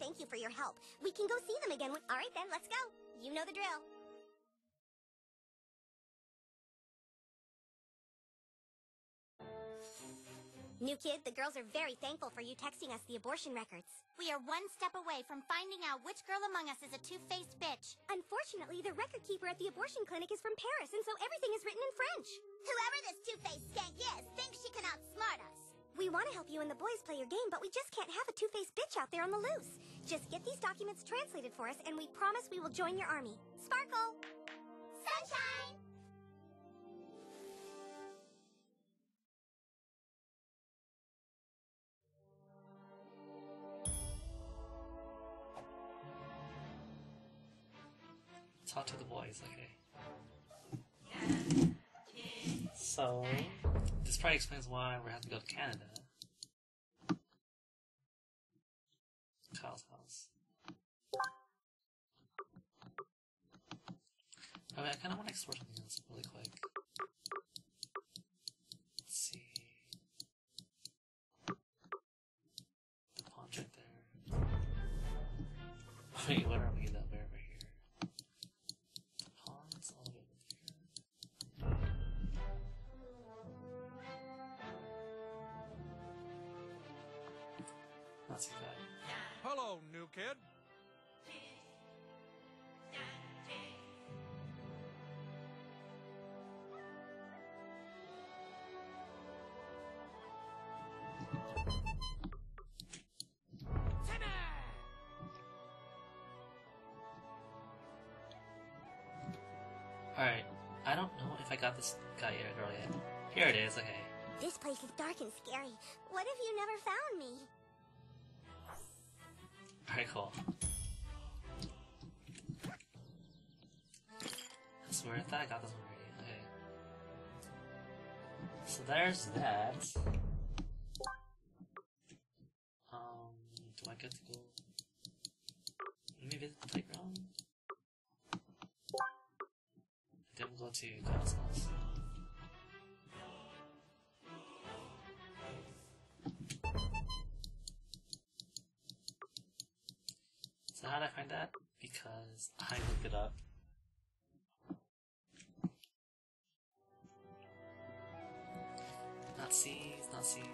thank you for your help. We can go see them again when- Alright then, let's go. You know the drill. New kid, the girls are very thankful for you texting us the abortion records. We are one step away from finding out which girl among us is a two-faced bitch. Unfortunately, the record keeper at the abortion clinic is from Paris, and so everything is written in French. Whoever this two-faced skank is thinks she can outsmart us. We want to help you and the boys play your game, but we just can't have a two-faced bitch out there on the loose. Just get these documents translated for us, and we promise we will join your army. Sparkle! Sunshine! Talk to the boys, okay. So, this probably explains why we have to go to Canada. Kyle's house. I mean, I kind of want to explore something else really quick. Let's see. The pawn's right there. Wait, where are we? That way over here. Pawns all the way over here. Not too bad. Hello, new kid. Alright, I don't know if I got this guy yet, girl yet. Here it is, okay. This place is dark and scary. What if you never found me? Alright, cool. I swear, I thought I got this one already. Okay. So there's that. Um, do I get to go? Let me visit the playground. To house. So how did I find that? Because I looked it up. Not C's, not C's.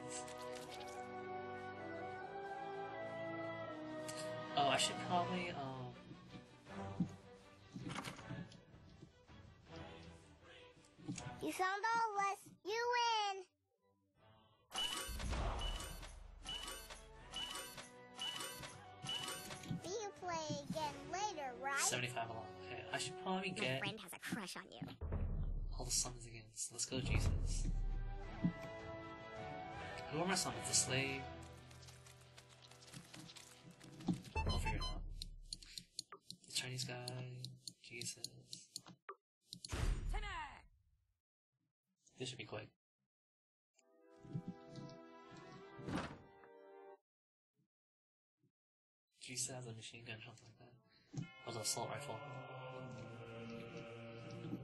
Oh, I should probably, um, You found all of us. You win. See you play again later, right? 75 along. Okay, I should probably My get friend has a crush on you. all the summons again. So let's go, Jesus. Who are my summons? The slave? I'll figure it out. The Chinese guy, Jesus. This should be quick. Jesus has a machine gun, something like that. Or the assault rifle.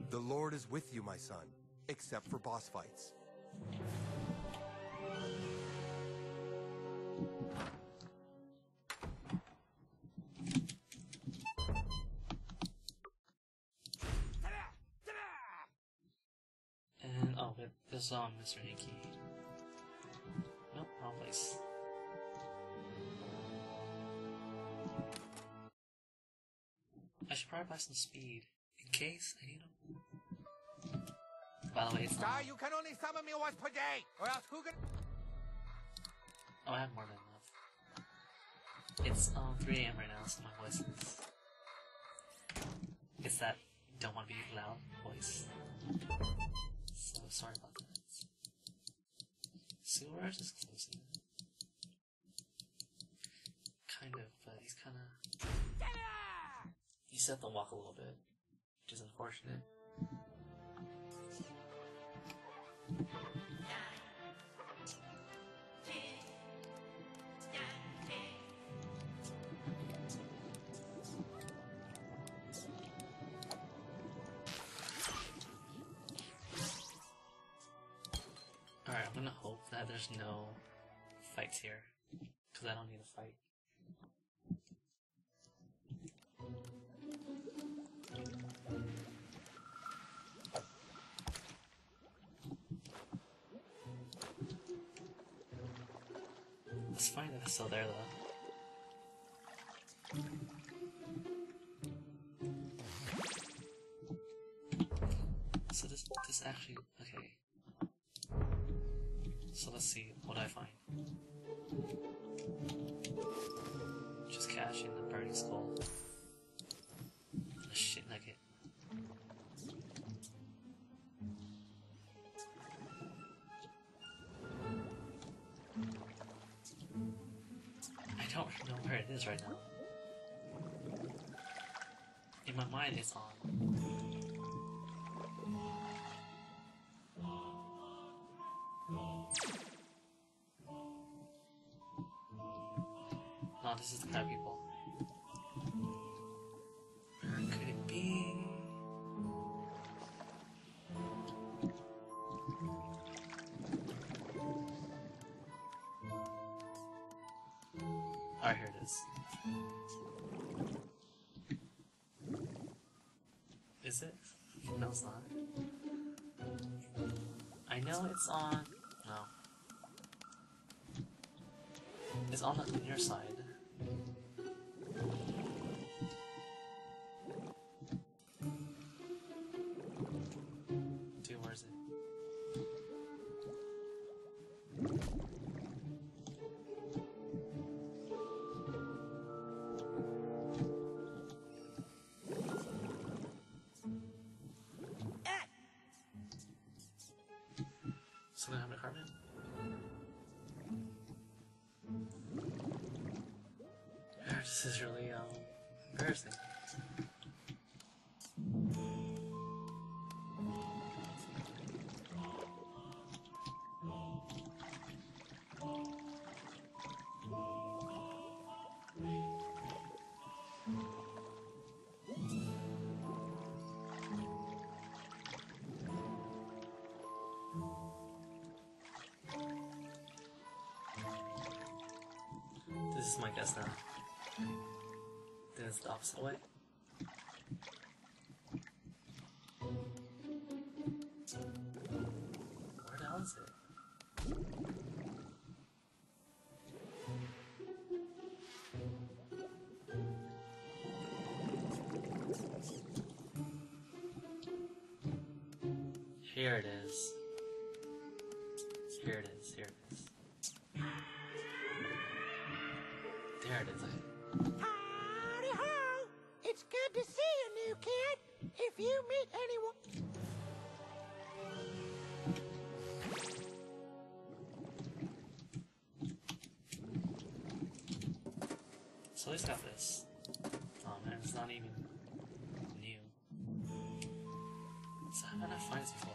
The Lord is with you, my son, except for boss fights. This is on Mr. Hankey. Nope, wrong place. I should probably buy some speed in case I need them. By the way, it's not. you can only summon me once per day, or else who can... Oh, I have more than enough. It's um 3 a.m. right now, so my voice is. It's that don't want to be loud voice. So sorry about that. Sewers is closing. Kind of, but he's kind of. He set the walk a little bit, which is unfortunate. glad there's no fights here, because I don't need a fight. It's fine that it's still there though. So this this actually okay. So let's see what I find. Just cash in the burning skull. A shit nugget. I don't know where it is right now. In my mind, it's on. This is the crab people. Where could it be? Ah, here it is. Is it? No, it's not. I know it's on. No. It's on the near side. My guess now. Then it's the opposite way. Where the hell is it? Here it is. So least got this. Oh man, it's not even new. So I find this before?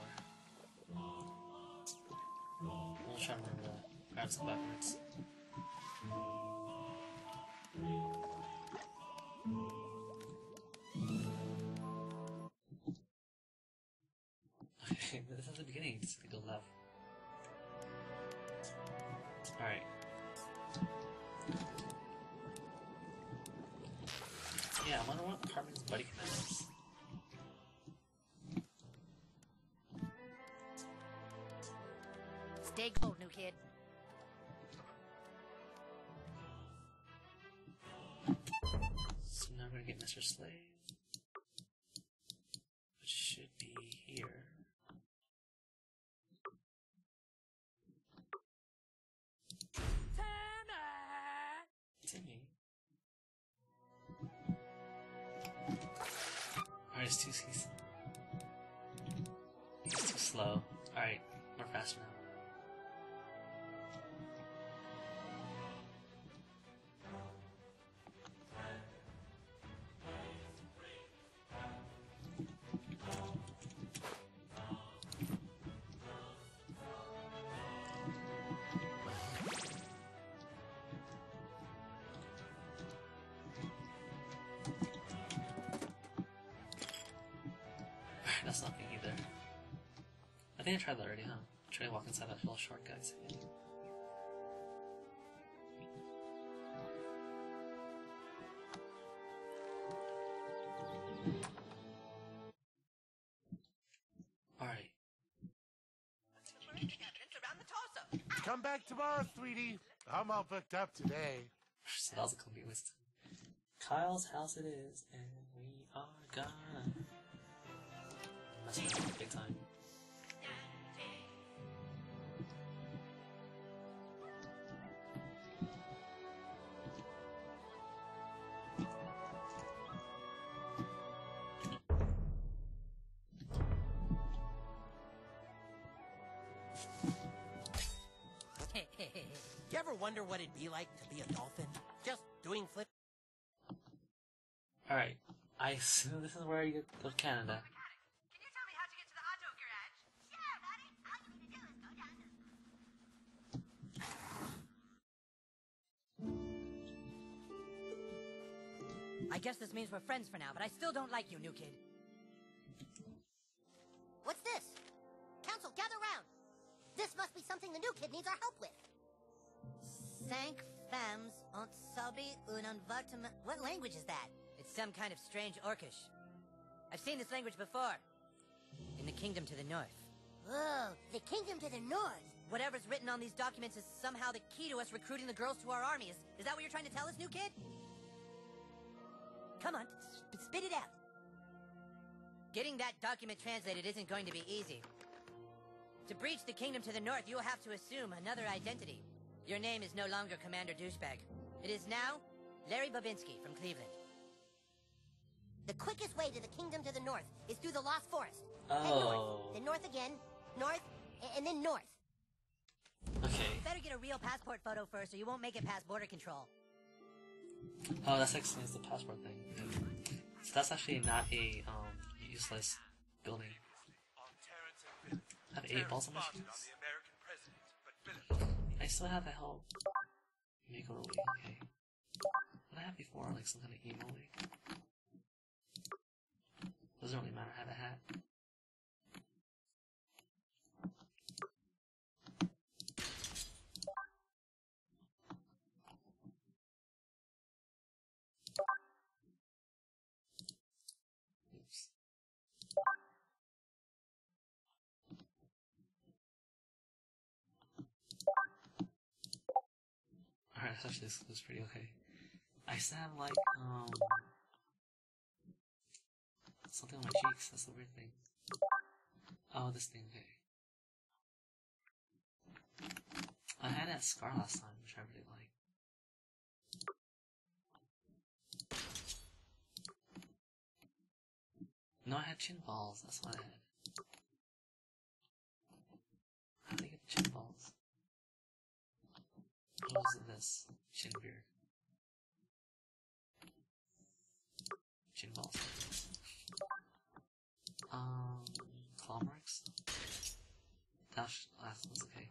We'll try to remember that. Grab some backwards. Okay, this is the beginning. Just go left. Alright. Kid. So now we're gonna get Mr. Slave. Which should be here. Timmy. Alright, it's too he's too slow. That's nothing either. I think I tried that already, huh? Try to walk inside that little short guys again. Alright. Come back tomorrow, sweetie. I'm all booked up today. so that was a complete waste. Kyle's house it is, and we are gonna mess big time. you ever wonder what it'd be like to be a dolphin? Just doing flip. Alright, I assume this is where you go to Canada. I guess this means we're friends for now, but I still don't like you, new kid. What's this? Council, gather round. This must be something the new kid needs our help with. Cinq femmes ont sabi un envartement. What language is that? It's some kind of strange Orcish. I've seen this language before. In the kingdom to the north. Oh, the kingdom to the north. Whatever's written on these documents is somehow the key to us recruiting the girls to our army. Is, is that what you're trying to tell us, new kid? Come on, sp- spit it out. Getting that document translated isn't going to be easy. To breach the kingdom to the north, you will have to assume another identity. Your name is no longer Commander Douchebag. It is now Larry Babinski from Cleveland. The quickest way to the kingdom to the north is through the Lost Forest. Then north, Oh. then north again, north, and then north. Okay. You better get a real passport photo first, or you won't make it past border control. Oh, that's explains the passport thing. So that's actually not a um useless building. I have eight balls on my shoes. I still have the help. Make a way. Okay. What I had before, like some kind of emo wig. Doesn't really matter. I have a hat. Oops. Alright, actually this looks pretty okay. I have like, um... Something on my cheeks, that's the weird thing. Oh, this thing, okay. I had that scar last time, which I really like. No, I had chin balls. That's what I had. How do I get chin balls? What was this? Chin beard. Chin balls. Um, claw marks? Dash, last one's okay.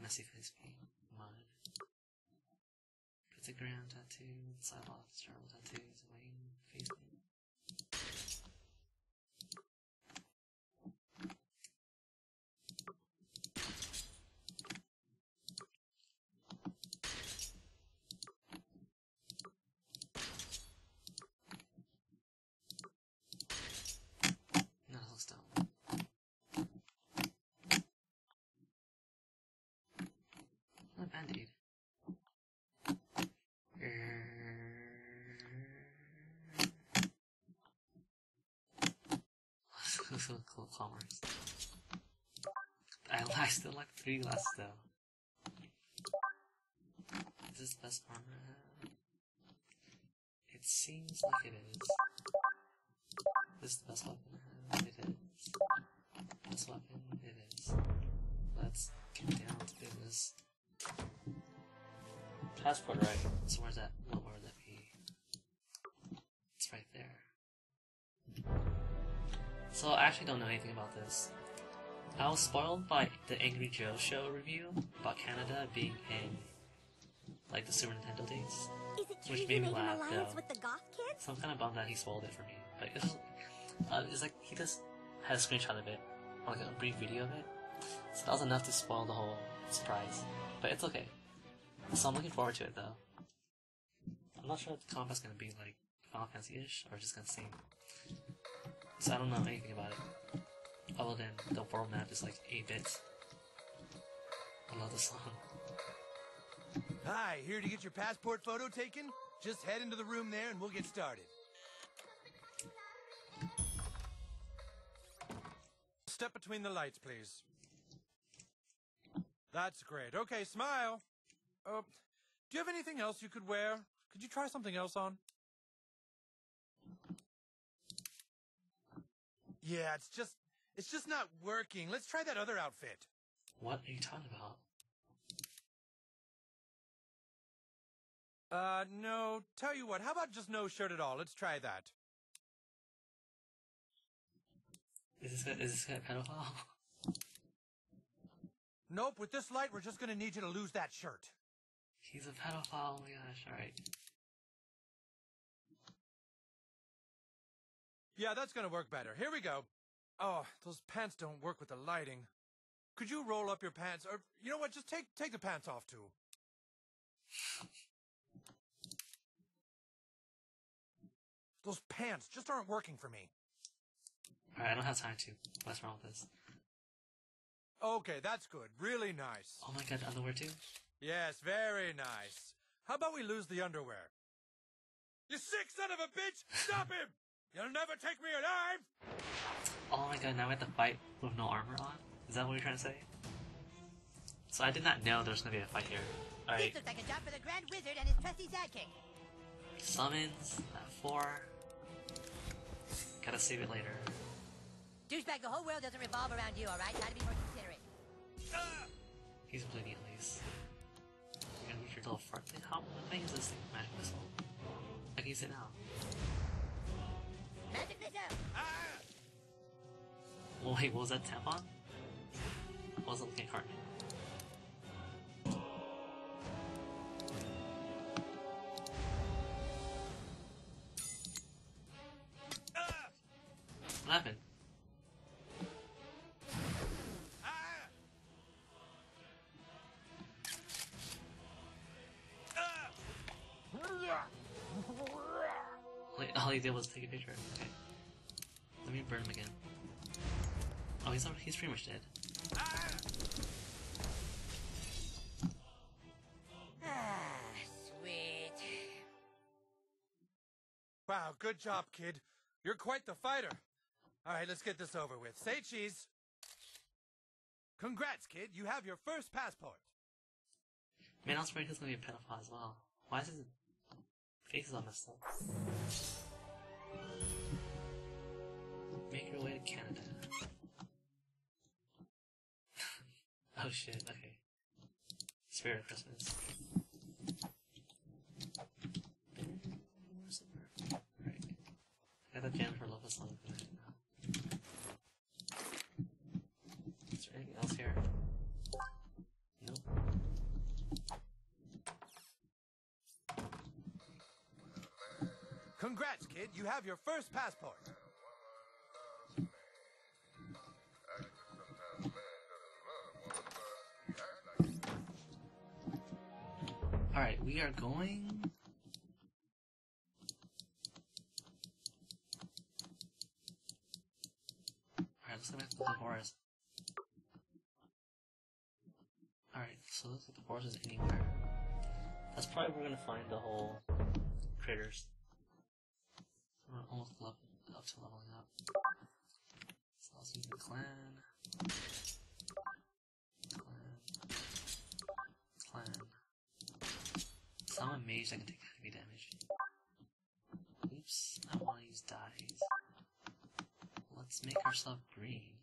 Messy face paint, mud. Pentagram tattoo, Cylops, journal tattoos, wing, face paint. No, that looks dumb. A band-aid. Cool commerce. I, still like three glasses though. Is this the best armor? It seems like it is. This is the best weapon. It is. Best weapon, it is. Let's get down to business. Passport, right? So where's that? What So I actually don't know anything about this. I was spoiled by the Angry Joe show review about Canada being in like the Super Nintendo days. Is it true Which made me laugh, though. with the goth kids? So I'm kind of bummed that he spoiled it for me. But it's, uh, it's like he just had a screenshot of it, or like a brief video of it. So that was enough to spoil the whole surprise. But it's okay. So I'm looking forward to it though. I'm not sure if the combat's gonna be like Final Fantasy-ish or just gonna seem. So I don't know anything about it. Other than the world map is like 8 bits. I love this song. Hi, here to get your passport photo taken? Just head into the room there and we'll get started. Step between the lights, please. That's great. Okay, smile. Uh, do you have anything else you could wear? Could you try something else on? Yeah, it's just it's just not working. Let's try that other outfit. What are you talking about? Uh, no. Tell you what, how about just no shirt at all? Let's try that. Is this is this guy a pedophile? Nope, with this light, we're just gonna need you to lose that shirt. He's a pedophile. Oh my gosh! All Yeah, that's gonna work better. Here we go. Oh, those pants don't work with the lighting. Could you roll up your pants, or you know what? Just take take the pants off too. Those pants just aren't working for me. All right. I don't have time to. What's wrong with this? Okay, that's good. Really nice. Oh my god, underwear too. Yes, very nice. How about we lose the underwear? You sick son of a bitch! Stop him! You'll never take me alive! Oh my god, now we have to fight with no armor on? Is that what you're trying to say? So I did not know there was gonna be a fight here. This looks like a job for the Grand Wizard and his trusty sidekick. summons at 4. Gotta save it later. Douchebag, the whole world doesn't revolve around you, alright? Try to be more considerate. Ah! He's bleeding at least. You're gonna use your little fart thing? How big is this thing? Magic missile. I can use it now. Magic missile! Well, wait, was that tampon? I wasn't looking at Cartman. What happened? Like, all he was take a picture. Okay. Let me burn him again. Oh, he's already, he's pretty much dead. Ah, sweet. Wow, good job, kid. You're quite the fighter. All right, let's get this over with. Say cheese. Congrats, kid. You have your first passport. Man, I was worried he was gonna be a pedophile as well. Why is his face all messed up? Make your way to Canada. oh shit, okay. Spirit of Christmas. Where's the bird? I got Jennifer Lopez now. Is there anything else here? Nope. Congrats, kid. You have your first passport. Alright, we are going. Alright, let's go back to the forest. Alright, so looks like the is anywhere. That's probably where we're gonna find the whole critters. We're almost level, up to leveling up. So let's use the. Clan. Clan. So I'm a mage that can take heavy damage. Oops, I want to use dyes. Let's make ourselves green.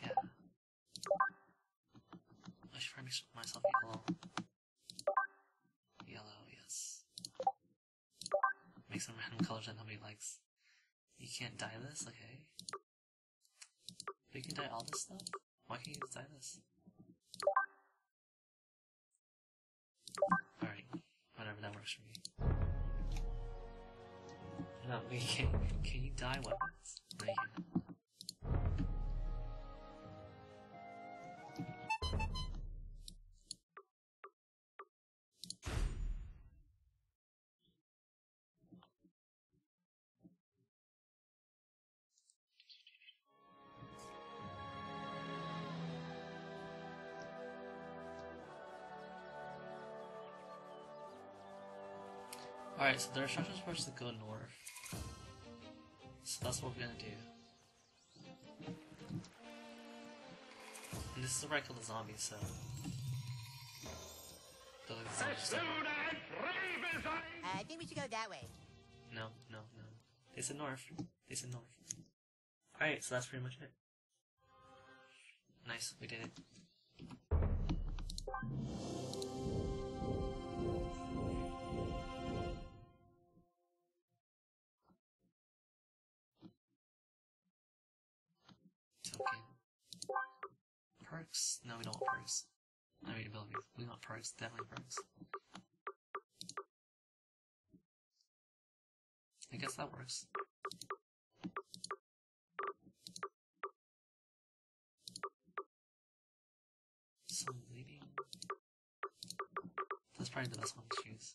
Yeah. I should probably make myself yellow. Yellow, yes. Make some random colors that nobody likes. You can't dye this? Okay. But you can dye all this stuff? Why can't you dye this? Alright. For me. No, wait, can, can you die weapons? No, you. Alright, so the instructions for us to go north. So that's what we're gonna do. And this is where I kill the zombies, so. The zombies stuff. I think we should go that way. No, no, no. They said north. They said north. Alright, so that's pretty much it. Nice, we did it. Perks? No, we don't want. I mean abilities. We want perks, definitely perks. I guess that works. Some leading. That's probably the best one to choose.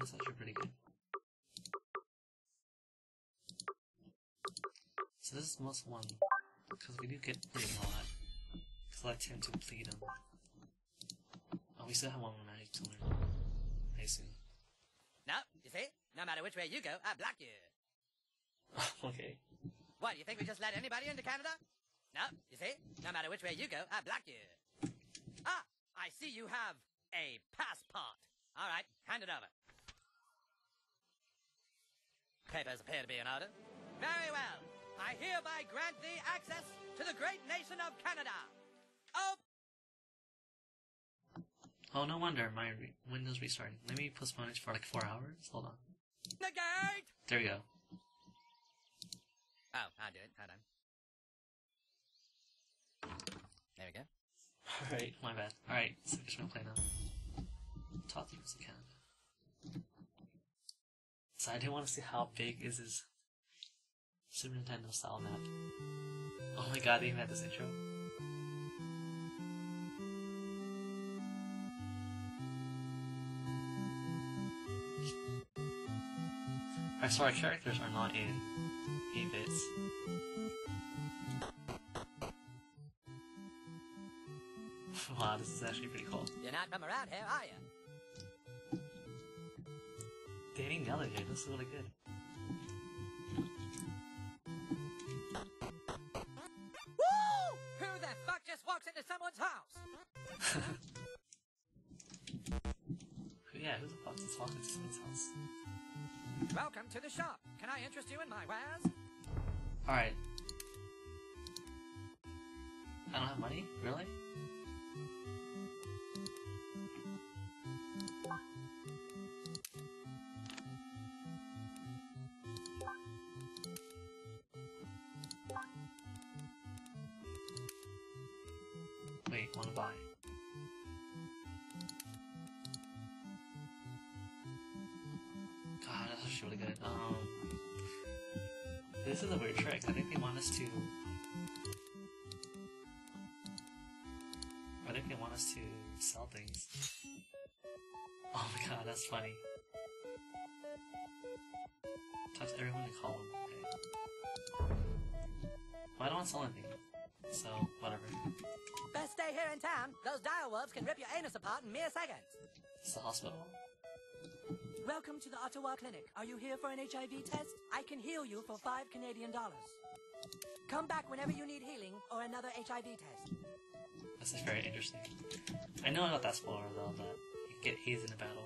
That's actually pretty good. So this is most one, because we do get bleeding a lot. I tend to bleed them. Oh, we still have one more magic to learn. I assume. No, you see? No matter which way you go, I block you. okay. What, you think we just let anybody into Canada? No, you see? No matter which way you go, I block you. Ah, I see you have a passport. All right, hand it over. Papers appear to be in order. Very well. I hereby grant thee access to the great nation of Canada. Oh, Oh, no wonder my re- Windows restarting. Let me postpone it for like four hours. Hold on. the gate! There we go. Oh, I'll do it. Hold on. There we go. Alright, my bad. Alright, so just gonna play now. Top teams of Canada. So I do want to see how big is his Super Nintendo style map. Oh my god, they even had this intro. I saw our characters are not in 8 bits. wow, this is actually pretty cool. You're not from around here, are you? Danny it. This is really good. Woo! Who the fuck just walks into someone's house? Yeah, who the fuck is walking to someone's house? Welcome to the shop. Can I interest you in my wares? Alright. I don't have money? Really? Really good. Um, this is a weird trick. I think they want us to. I think they want us to sell things. Oh my god, that's funny. Talk to everyone call them. Okay. Well, I don't want to sell anything. So, whatever. Best stay here in town. Those dire wolves can rip your anus apart in mere seconds. It's the hospital. Welcome to the Ottawa Clinic. Are you here for an HIV test? I can heal you for five Canadian dollars. Come back whenever you need healing or another HIV test. This is very interesting. I know about that spoiler though, that you get hazed in a battle.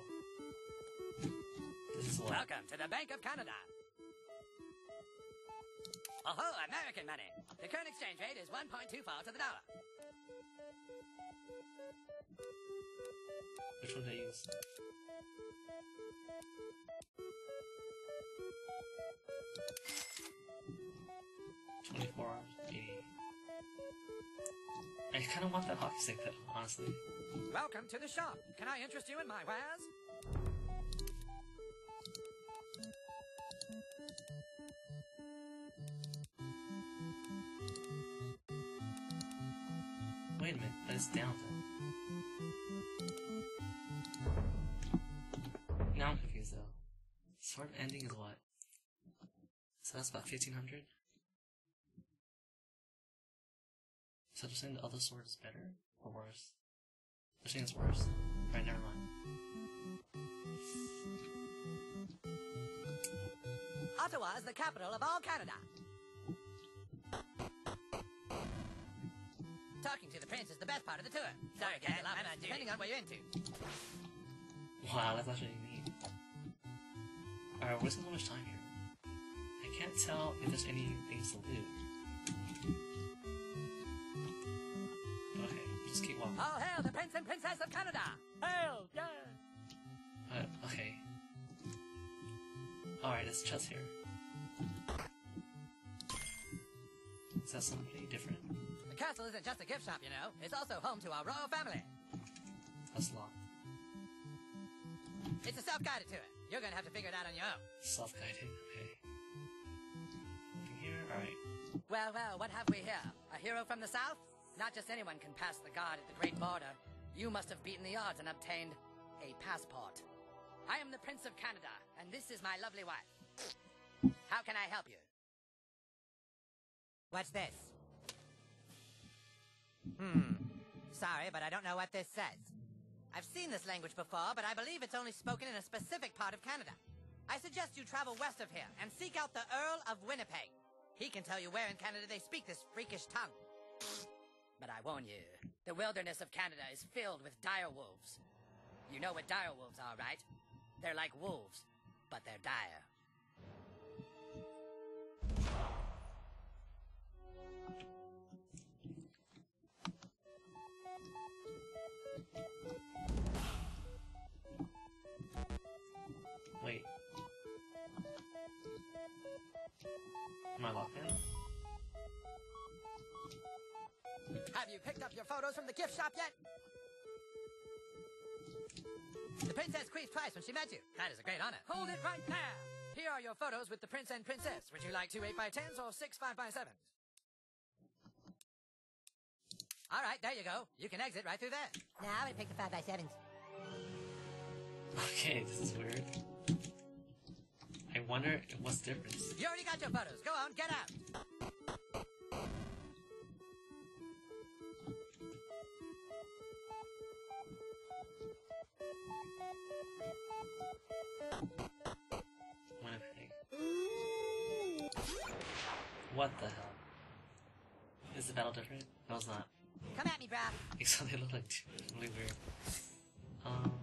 This is what. Welcome to the Bank of Canada. Oh, American money. The current exchange rate is 1.24 to the dollar. Which one I use? Twenty-four, eighty. I kind of want that hockey stick, though, honestly. Welcome to the shop. Can I interest you in my wares? Wait a minute, but it's down though. Now I'm confused though. Sort of ending is what? So that's about 1500. So they're saying the other sword is better or worse? They're saying it's worse. Alright, never mind. Ottawa is the capital of all Canada. Talking to the prince is the best part of the tour. Sorry, guys, I'm depending on what you're into. Wow, that's actually neat. Alright, wasting so much time here. I can't tell if there's any things to loot. Okay, just keep walking. All hail the Prince and Princess of Canada! Hail, yeah! Uh, okay. Alright, there's chest here. Is that something different? The castle isn't just a gift shop, you know. It's also home to our royal family. That's locked. It's a self-guided tour. You're gonna have to figure it out on your own. Self-guided, okay. Here? Alright. Well, well, what have we here? A hero from the south? Not just anyone can pass the guard at the Great Border. You must have beaten the odds and obtained a passport. I am the Prince of Canada, and this is my lovely wife. How can I help you? What's this? Hmm. Sorry, but I don't know what this says. I've seen this language before, but I believe it's only spoken in a specific part of Canada. I suggest you travel west of here and seek out the Earl of Winnipeg. He can tell you where in Canada they speak this freakish tongue. But I warn you, the wilderness of Canada is filled with dire wolves. You know what dire wolves are, right? They're like wolves, but they're dire. Am I locked in? Have you picked up your photos from the gift shop yet? The princess squeezed twice when she met you. That is a great honor. Hold it right there! Here are your photos with the prince and princess. Would you like two 8x10s or six 5x7s? All right, there you go. You can exit right through there. Now I would pick the 5x7s. Okay, this is weird. I wonder what's the difference. You already got your photos. Go on, get out. What the hell? Is the battle different? No, it's not. Come at me, brah. Except they look like two- really weird. Um,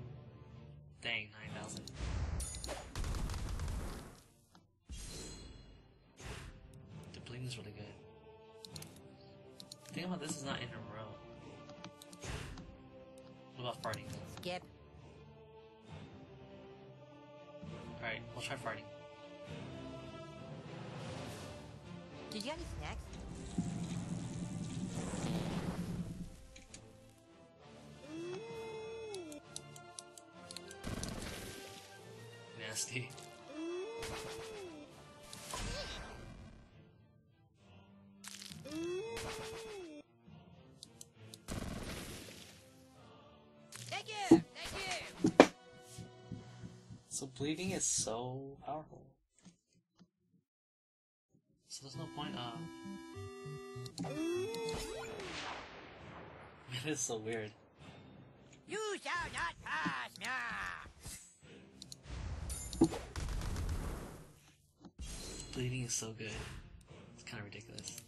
dang, 9,000. Bling is really good. The thing about this is not in a row. What about farting? Skip. Alright, we'll try farting. Did you have any snacks? Bleeding is so powerful. So there's no point uh, of. It is so weird. You shall not pass me. Bleeding is so good. It's kind of ridiculous.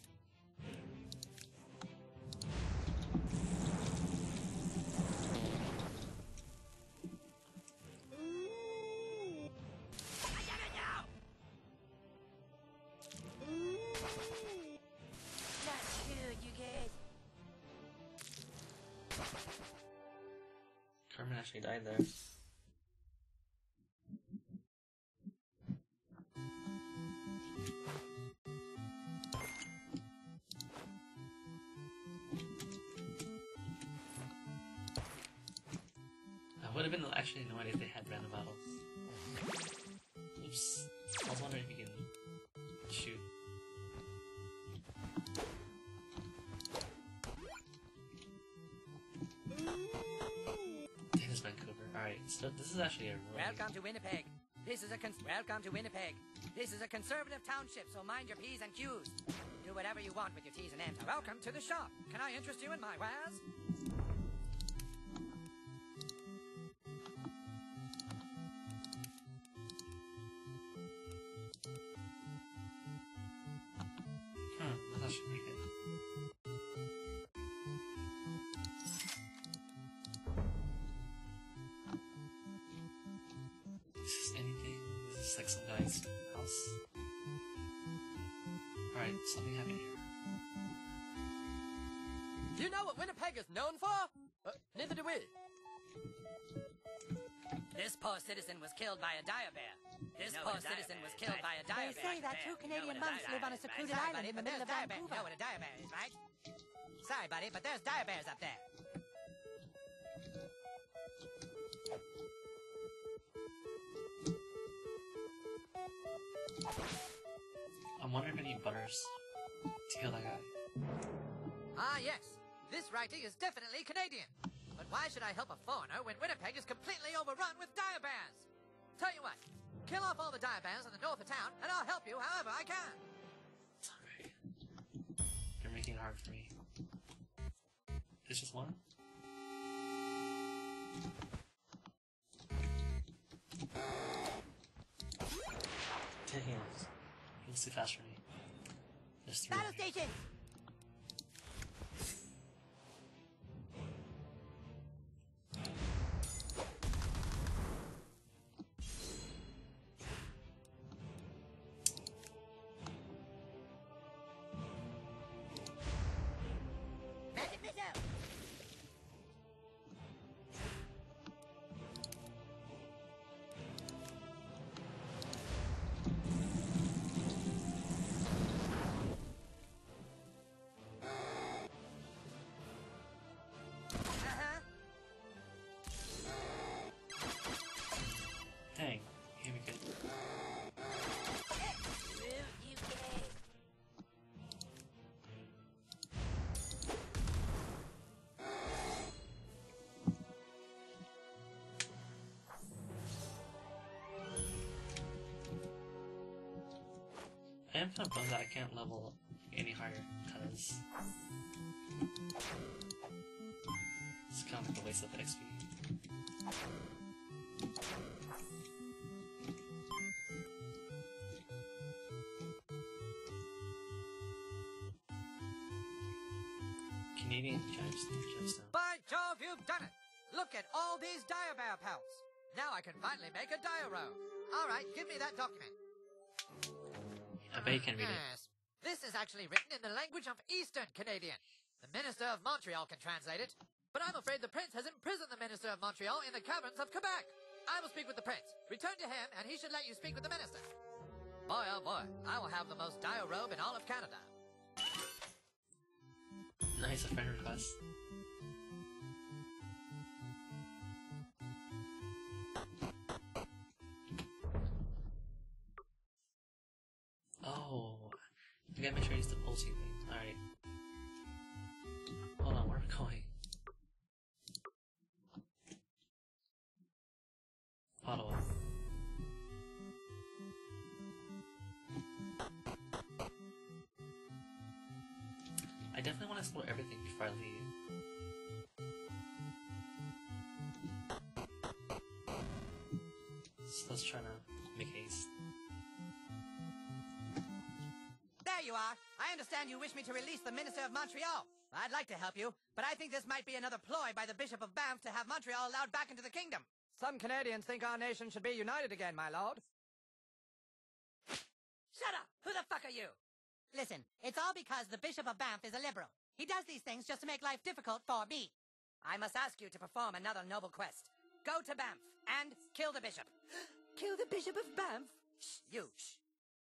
Actually died there. Is actually a really Welcome to Winnipeg. This is a con- welcome to Winnipeg. This is a conservative township, so mind your P's and Q's. Do whatever you want with your T's and M's. Welcome to the shop. Can I interest you in my wares? Know what Winnipeg is known for? Uh, neither do we. This poor citizen was killed by a dire bear. This poor citizen was killed by a dire bear. They say that two Canadian monks live on a secluded Sorry, island buddy, in the middle of there's dire bear- You Vancouver. know what a dire bear is, right? Sorry, buddy, but there's dire bears up there. I'm wondering if I need butters to kill that guy. Ah, yes. This writing is definitely Canadian. But why should I help a foreigner when Winnipeg is completely overrun with dire bears? Tell you what, kill off all the dire bears in the north of town, and I'll help you however I can. Sorry. You're making it hard for me. There's just one? Damn. He was too fast for me. There's three. Battle station! I am kind of bummed that I can't level any higher, because it's kind of like a waste of XP. Canadian gemstone. By Jove, you've done it! Look at all these dire bear pelts. Now I can finally make a diorama. All right, give me that document. I bet can read it. Yes. This is actually written in the language of Eastern Canadian. The Minister of Montreal can translate it, but I'm afraid the Prince has imprisoned the Minister of Montreal in the caverns of Quebec. I will speak with the Prince. Return to him, and he should let you speak with the Minister. Boy, oh boy, I will have the most dire robe in all of Canada. Nice, a friend request. To explore everything before I leave. So let's try to make haste. There you are. I understand you wish me to release the Minister of Montreal. I'd like to help you, but I think this might be another ploy by the Bishop of Banff to have Montreal allowed back into the kingdom. Some Canadians think our nation should be united again, my lord. Shut up! Who the fuck are you? Listen, it's all because the Bishop of Banff is a liberal. He does these things just to make life difficult for me. I must ask you to perform another noble quest. Go to Banff and kill the bishop. Kill the Bishop of Banff? Shh, you, shh.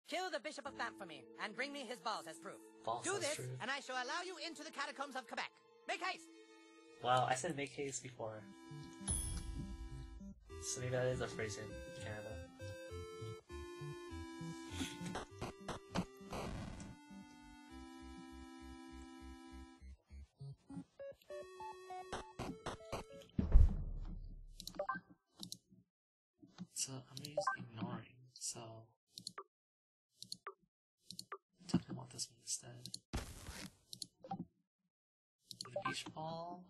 Kill the Bishop of Banff for me and bring me his balls as proof. Balls Do this, proof. and I shall allow you into the catacombs of Quebec. Make haste! Wow, I said make haste before. So maybe that is a phrase in So I'm gonna use ignoring, so definitely want this one instead. The beach ball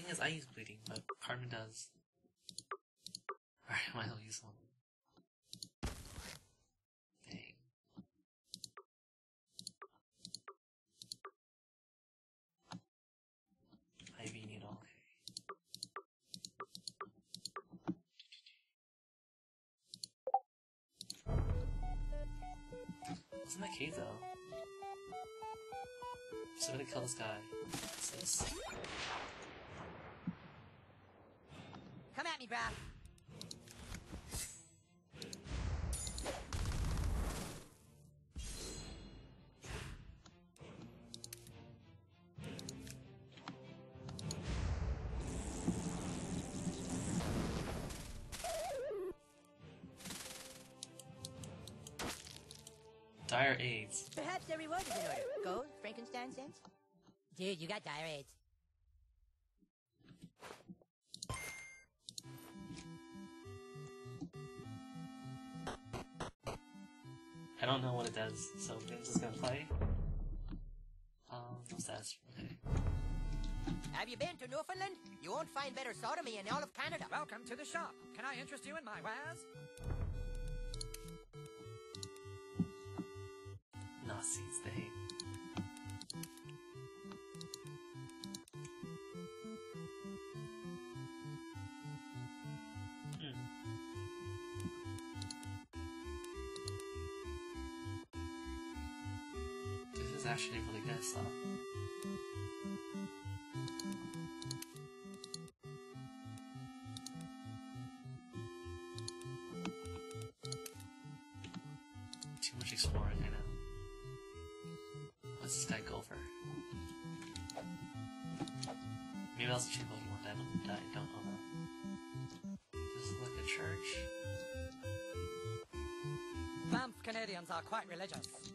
thing is, I use bleeding, but Cartman does. Alright, I might as well use one. AIDS. Perhaps the reward is in order. Gold, frankincense? Dude, you got dire AIDS. I don't know what it does, so I'm just gonna play. Um, what's that? Okay. Have you been to Newfoundland? You won't find better sodomy in all of Canada. Welcome to the shop. Can I interest you in my wares? This guy? Maybe that's a cheap Pokemon that I don't, that I don't know that. This is like a church. Banff Canadians are quite religious.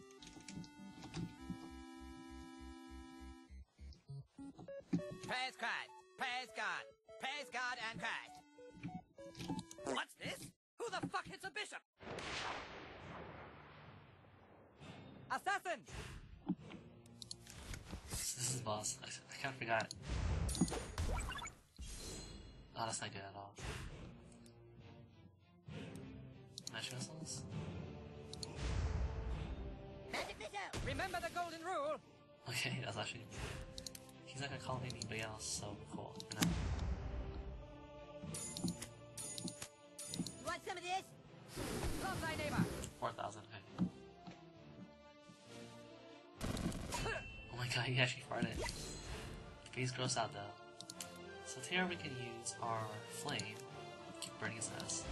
Anybody else, so cool. You want some of this? Love thy neighbor. 4,000, okay. Oh my god, he actually farted. He's grossed out though. So here we can use our flame. Keep burning his ass.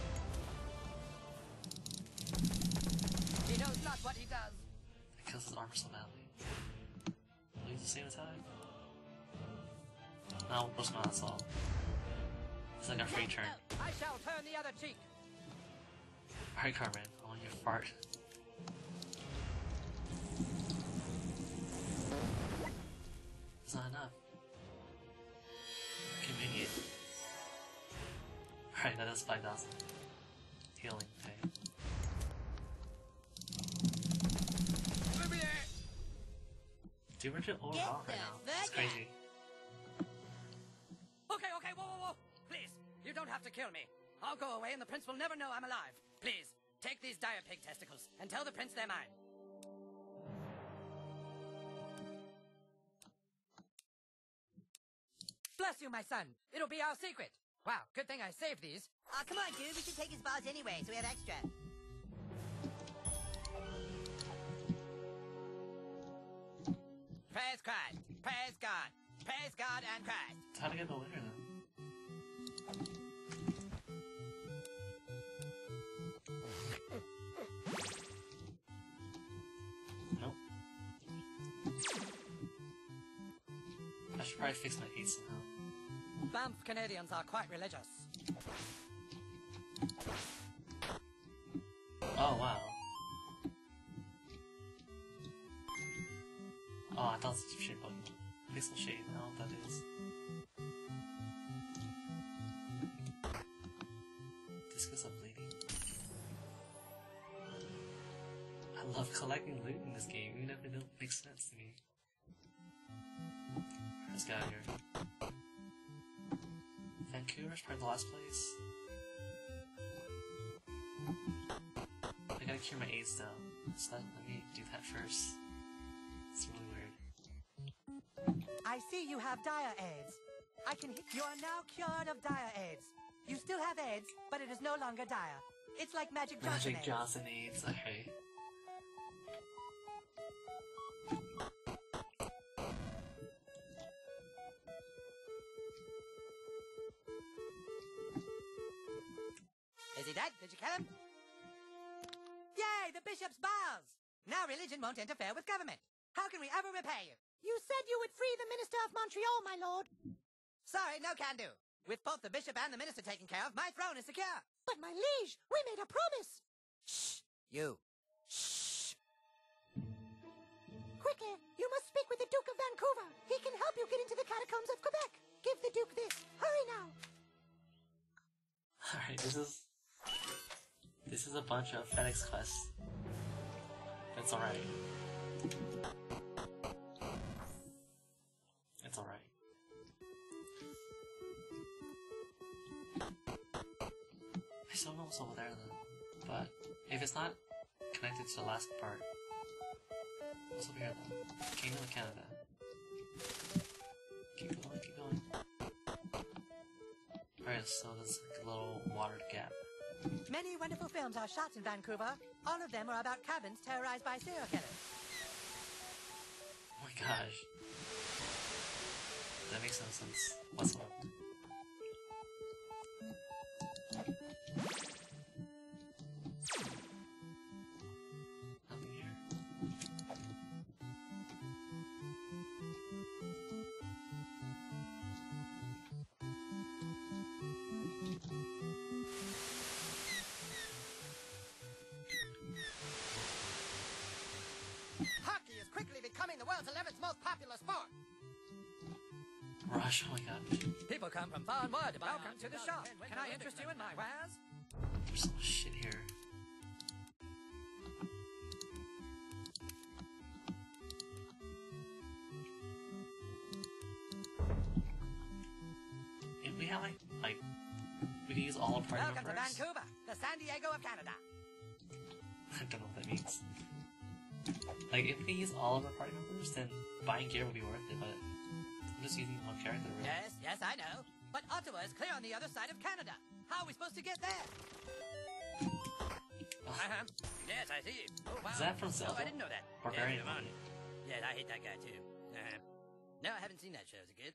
He knows not what he does. It kills his armor so badly. Will he use the same attack? No, roast my ass all. It's like a free turn. I shall turn the other cheek. Alright, Cartman, I want you to fart. It's not enough. Convenient. Alright, that is 5,000. Healing, okay. Dude, we're just overall right now. It's crazy. Have to kill me. I'll go away and the prince will never know I'm alive. Please, take these dire pig testicles and tell the prince they're mine. Bless you, my son. It'll be our secret. Wow, good thing I saved these. Aw, come on, dude. We should take his balls anyway, so we have extra. Praise Christ. Praise God. Praise God and Christ. How to get the winner then? probably fix my heat somehow. Banff Canadians are quite religious. Oh, wow. Oh, I thought it's a shade button. Pixel shade, I don't know what that is. Discus of Bleeding. I love collecting loot in this game, even if it doesn't make sense to me. Let's get out of here. Vancouver's probably the last place. I gotta cure my AIDS though, so let, let me do that first. It's really weird. I see you have dire AIDS. I can hit. You are now cured of dire AIDS. You still have AIDS, but it is no longer dire. It's like Magic Johnson Magic AIDS. Johnson AIDS, okay. He dead? Did you kill him? Yay, the bishop's balls! Now religion won't interfere with government. How can we ever repay you? You said you would free the Minister of Montreal, my lord. Sorry, no can do. With both the bishop and the minister taken care of, my throne is secure. But my liege, we made a promise. Shh, you. Shh. Quickly, eh? you must speak with the Duke of Vancouver. He can help you get into the catacombs of Quebec. Give the Duke this. Hurry now. Alright, this is... This is a bunch of FedEx quests. It's alright. It's alright. I still know what's over there though. But if it's not connected to the last part, what's over here though? Kingdom of Canada. Keep going, keep going. Alright, so there's like a little water. Many wonderful films are shot in Vancouver. All of them are about cabins terrorized by serial killers. Oh my gosh. That makes no sense whatsoever. 2011's most popular sport. Rush, oh holy god! People come from far and wide to buy Welcome to the shop. Can I interest you in my wares? There's some shit here. If we have like, like, we can use all of our Welcome numbers. to Vancouver, the San Diego of Canada. I don't know what that means. Like, if we use all of our party members, then buying gear would be worth it, but I'm just using one character, really. Yes, yes, I know. But Ottawa is clear on the other side of Canada. How are we supposed to get there? Uh-huh. Yes, I see. Oh, wow. Is that from Oh, Zelda? I didn't know that. Barbarian Yeah. Yes, I hate that guy too. Uh-huh. No, I haven't seen that show as a kid.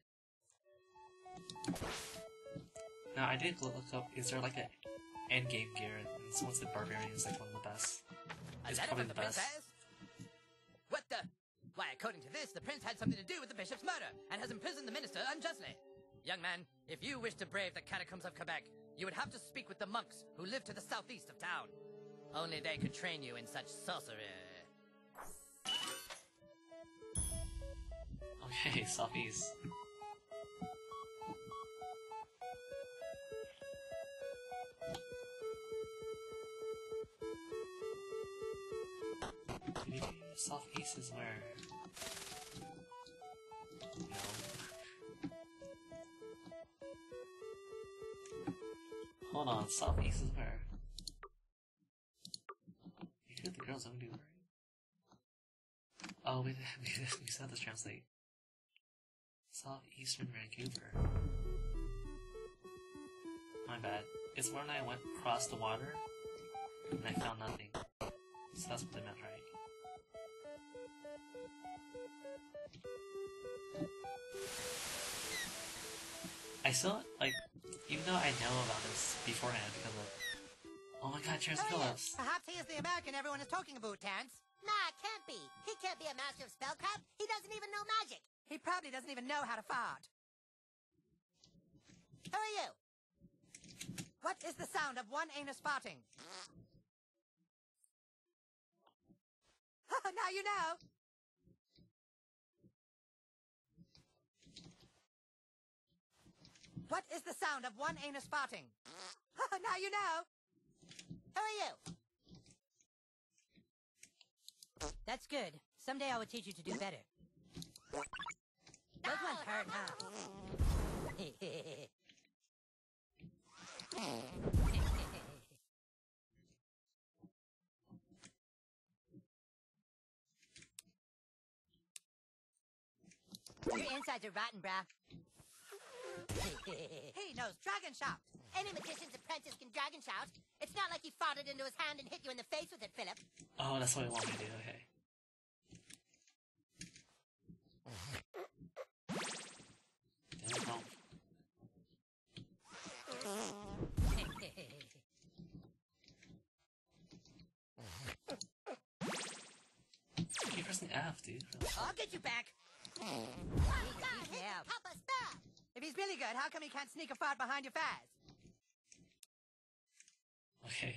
Now, I did look up, is there like a end game gear, and someone said Barbarian is like one of the best. It's probably the the best. princess? What the? Why, according to this, the prince had something to do with the bishop's murder and has imprisoned the minister unjustly. Young man, if you wish to brave the catacombs of Quebec, you would have to speak with the monks who live to the southeast of town. Only they could train you in such sorcery. Okay, southeast. Southeast is where? No. Hold on, southeast is where? You hear the girls do right? Oh, we we we said to translate. Southeastern Vancouver. My bad. It's when I went across the water and I found nothing. So that's what they meant, right? I still, like, even though I know about this beforehand because of. Oh my god, Terrance Phillips! Perhaps he is the American everyone is talking about, Terrance. Nah, it can't be. He can't be a master of spellcraft. He doesn't even know magic. He probably doesn't even know how to fart. Who are you? What is the sound of one anus farting? now you know. What is the sound of one anus farting? now you know. Who are you? That's good. Someday I will teach you to do better. Those ones hurt, huh? Your insides are rotten, brah. He knows dragon shout. Any magician's apprentice can dragon shout. It's not like he fought it into his hand and hit you in the face with it, Phillip. Oh, that's what I want to do. Okay. Damn it, no. Keep pressing F, dude. I'll get you back. Yeah. Help us back. If he's really good, how come he can't sneak a fart behind your faz? Okay.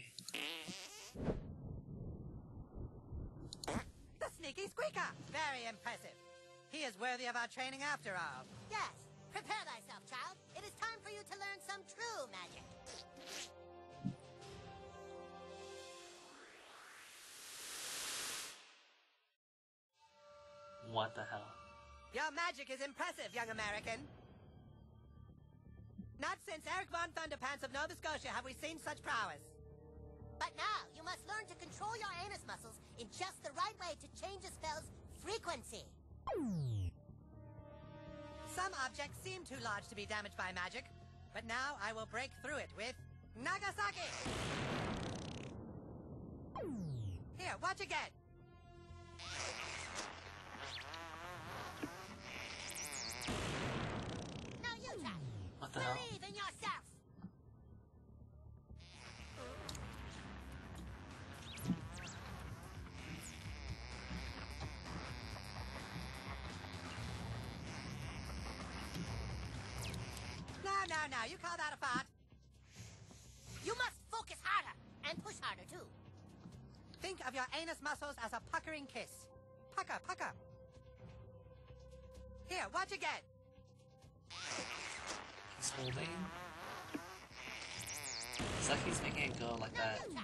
The sneaky squeaker. Very impressive. He is worthy of our training after all. Yes. Prepare thyself, child. It is time for you to learn some true magic. What the hell? Your magic is impressive, young American. Not since Eric von Thunderpants of Nova Scotia have we seen such prowess. But now, you must learn to control your anus muscles in just the right way to change a spell's frequency. Some objects seem too large to be damaged by magic, but now I will break through it with Nagasaki. Here, watch again. What the hell? No, no, no. You call that a fart? You must focus harder and push harder too. Think of your anus muscles as a puckering kiss. Pucker, pucker. Here, watch again. Like he's making it go like that. you try.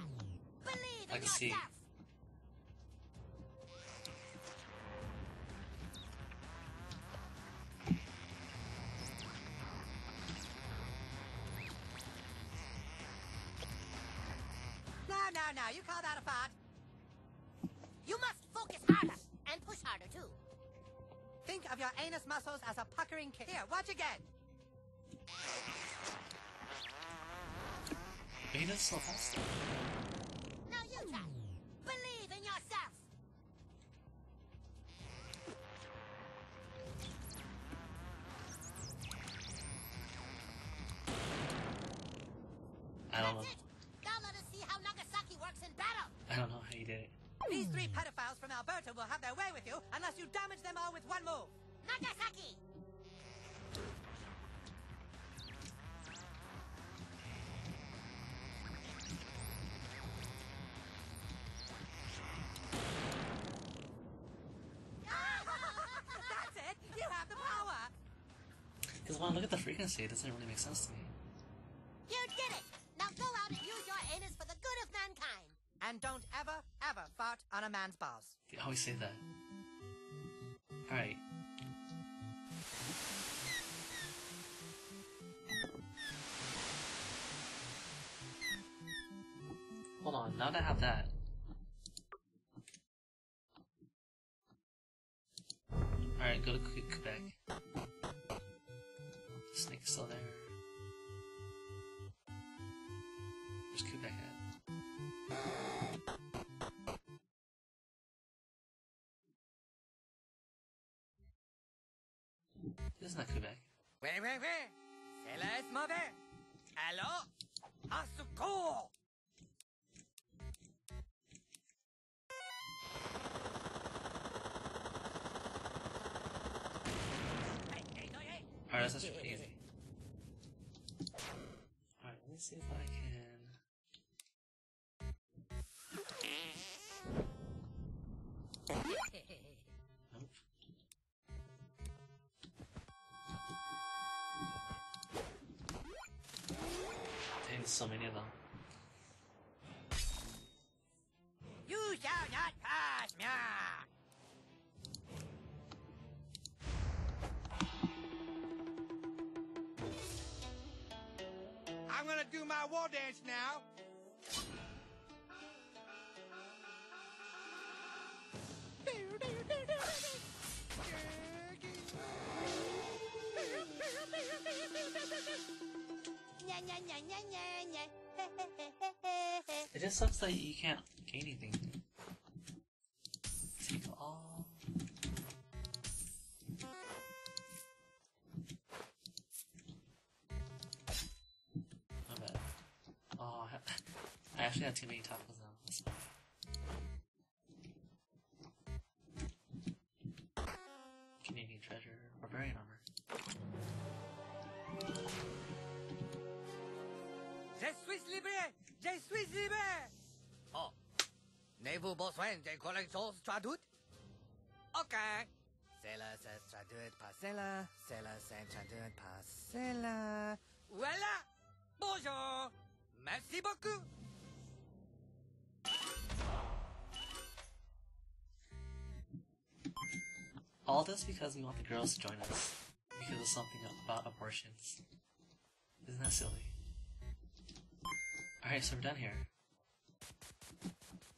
Believe I can see. No, no, no. You call that a fart? You must focus harder and push harder too. Think of your anus muscles as a puckering kiss. Here, watch again. But he Because when I look at the frequency, it doesn't really make sense to me. You did it. Now go out and use your anus for the good of mankind. And don't ever, ever fart on a man's balls. They always say that. Alright. Hold on, now that I have that. Alright, go to Qu- Quebec. Still there. Where's Quebec at? This is not Quebec. Oui, oui, oui. C'est là est mauvais. Alors, à secours. Alright, that's actually pretty easy. Alright, let me see if I can. Nope. There's so many of them. My war dance now. Nya, nya, nya, nya, nya, nya. It just sucks that you can't gain anything. N'avez-vous besoin d'une collection traduite? OK. Traduit par traduit par. Voilà! Bonjour! Merci beaucoup! All this because we want the girls to join us. Because of something about abortions. Isn't that silly? Alright, so we're done here.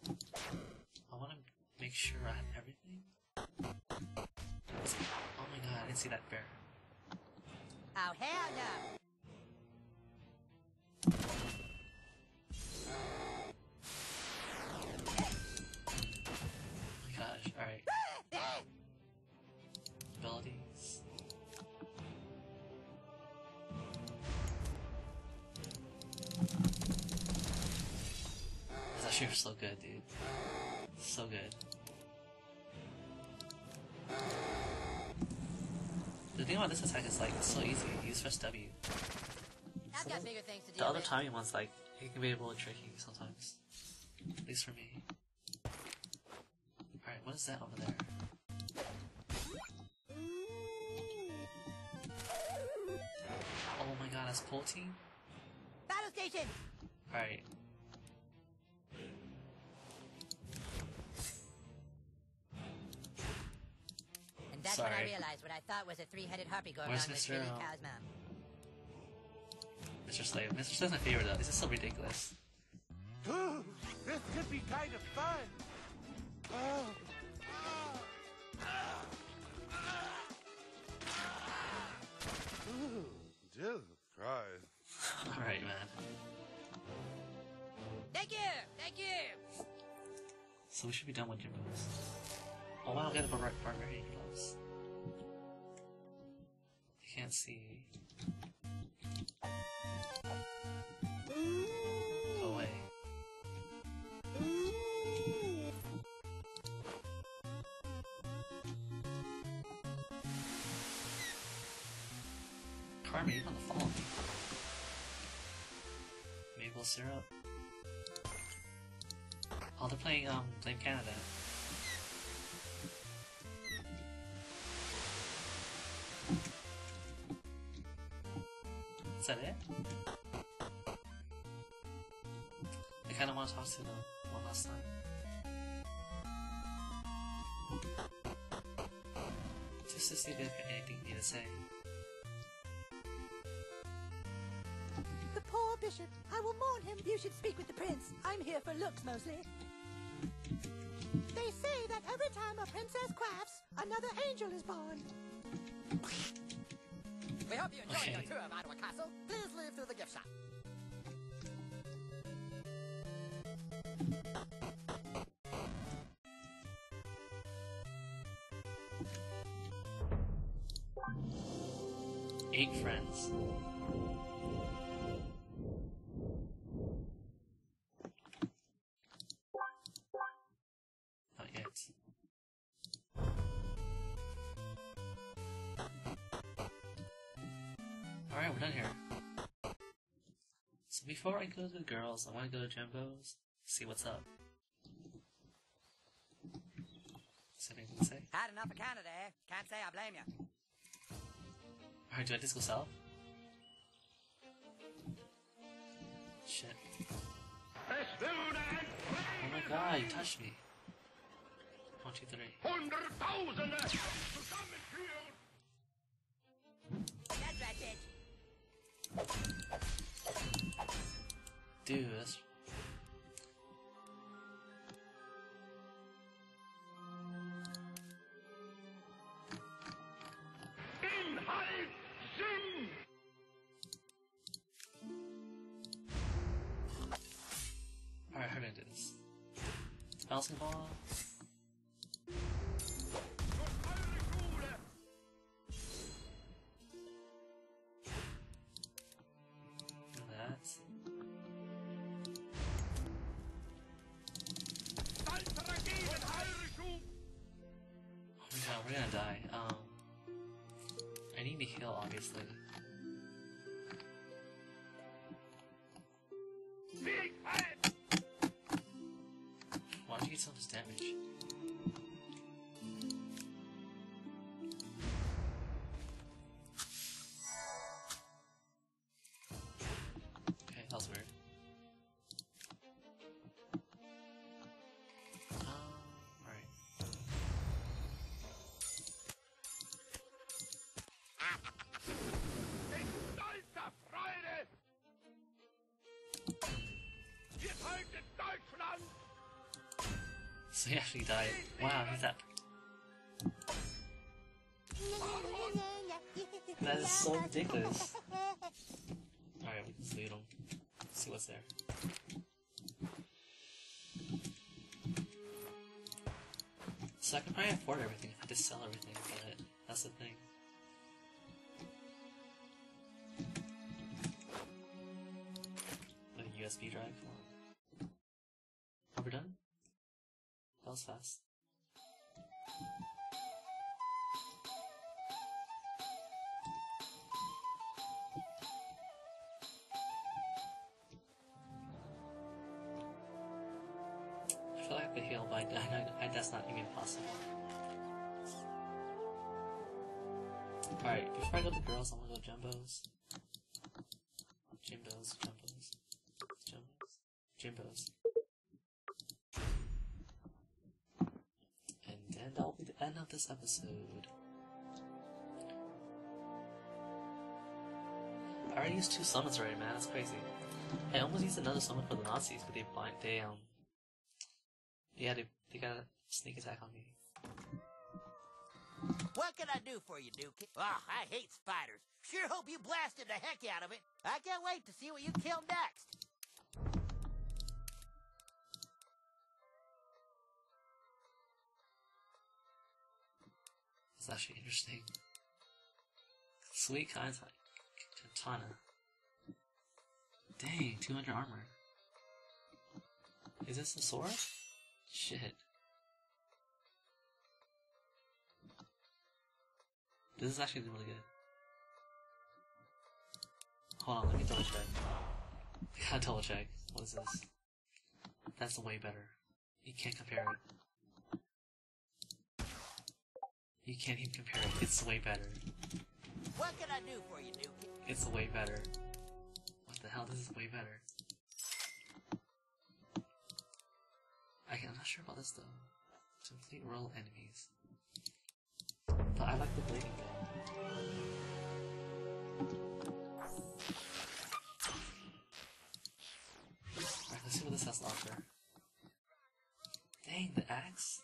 I want to make sure I have everything. Oh my god, I didn't see that bear. Oh, hell no! Oh my gosh, alright. Abilities. This actually so good, dude. So good. The thing about this attack is like, it's so easy. Use press W. I've got bigger things to The other timing one's like, it can be a little tricky sometimes. At least for me. Alright, what is that over there? Oh my god, that's Pole Team? Battle station! Alright. And that's when I realized what I thought was a three-headed harpy going Where's on was really cow's mom. Mr. Slave. Mr. Slave's my favorite though. This is so ridiculous. Ooh, this could be kind of fun. Oh. Ooh, Jesus Christ. Alright, man. Thank you! Thank you! So we should be done with gym moves. Oh wow, get the bar- barbarian gloves. You can't see. Away. Cartman, you're gonna follow me. Maple syrup. Oh, they're playing um, Blame Canada. Kind of want to talk to them one last time. Just to see if they have anything new to say. The poor bishop. I will mourn him. You should speak with the prince. I'm here for looks mostly. They say that every time a princess crafts, another angel is born. We hope you enjoyed Okay. your tour of Ottawa Eight friends. Not yet. Alright, we're done here. So before I go to the girls, I want to go to Jumbo's, see what's up. Is there anything to say? Had enough of Canada, eh? Can't say I blame you. Alright, do I go south? Shit. Oh my god, you touched me. One, two, three. Dude, that's we're gonna die. Um, I need to heal, obviously. He actually died. Wow, he's up. That is so ridiculous. Alright, we can loot him. See what's there. So I can probably afford everything if I just sell everything, but that's the thing. The USB drive. Are we done? That was fast. I feel like could heal, but I, I, I, that's not even possible. Alright, before I go to girls, I'm gonna go Jumbos. Jimbos, Jumbos. Jumbos. Jimbos. And then that'll of this episode. I already used two summons already, man. That's crazy. I almost used another summon for the Nazis, but they blind they um yeah they they got a sneak attack on me. What can I do for you, Dookie? Ah, I hate spiders. Sure hope you blasted the heck out of it. I can't wait to see what you kill next. It's actually interesting. Sweet Kata- Katana. Dang, 200 armor. Is this the sword? Shit. This is actually really good. Hold on, let me double check. I gotta double check. What is this? That's way better. You can't compare it. You can't even compare it. It's way better. What can I do for you, Dookie? It's way better. What the hell? This is way better. I, I'm not sure about this though. Complete roll enemies. But I like the blading though. Alright, let's see what this has to offer. Dang, the axe?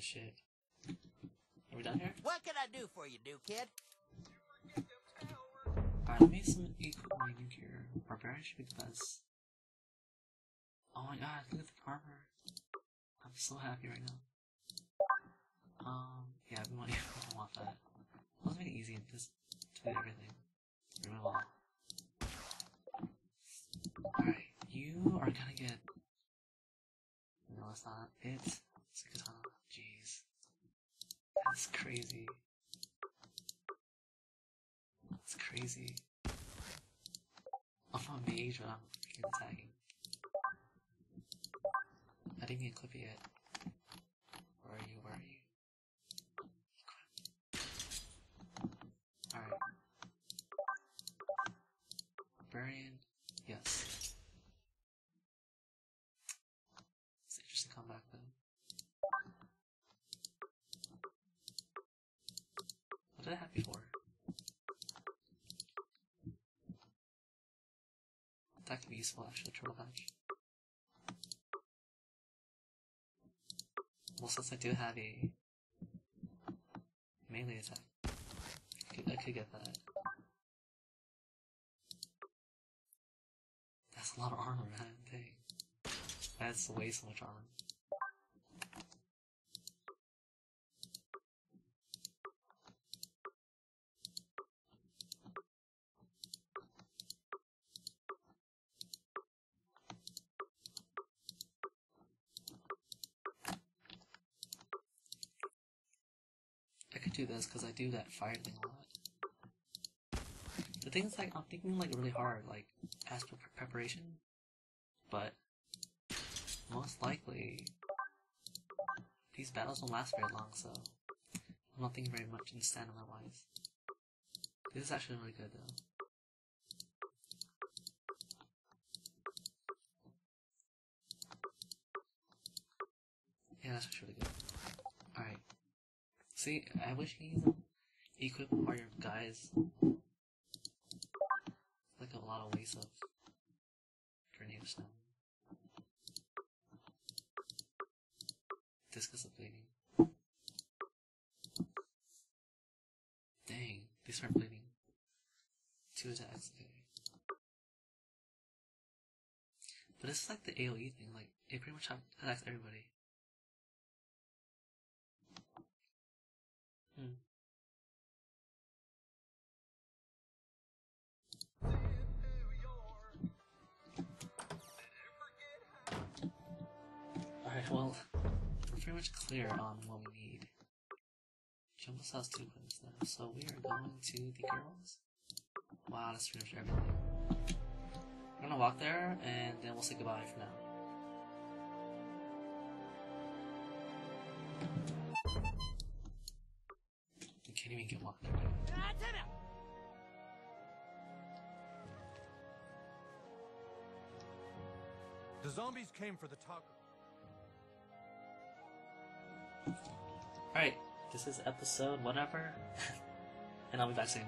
Good shit. Are we done here? What can I do for you, Duke Kid? Alright, let me some equal new gear. Barbarian should be the best. Oh my god, look at the armor. I'm so happy right now. Um, yeah, we want, we want that. Let's make it easy and just delete everything. Remove all. Alright, you are gonna get. No, it's not. It's. It's a katana. Jeez. That's crazy. That's crazy. I'm a mage, but I'm freaking attacking. I didn't even clip it yet. Where are you? Where are you? Alright. Barbarian. Yes. Be useful Turtle Patch. Well, since I do have a melee attack, I could, I could get that. That's a lot of armor, man. Dang. That's way so much armor. I could do this because I do that fire thing a lot. The thing is, like, I'm thinking like really hard, like as for preparation, but most likely these battles don't last very long, so I'm not thinking very much in stamina wise. This is actually really good though. Yeah, that's actually really good. See, I wish he's equip your guys. Like a lot of ways of grenade stone. Discus of bleeding. Dang, they start bleeding. Two attacks, okay. But it's like the AoE thing, like, it pretty much attacks everybody. Much clear on what we need. Jumbo has two equipments now, so we are going to the girls. Wow, that's pretty much everything. We're gonna walk there, and then we'll say goodbye for now. You can't even get walked there. The zombies came for the taco. Alright, this is episode whatever, and I'll be back soon.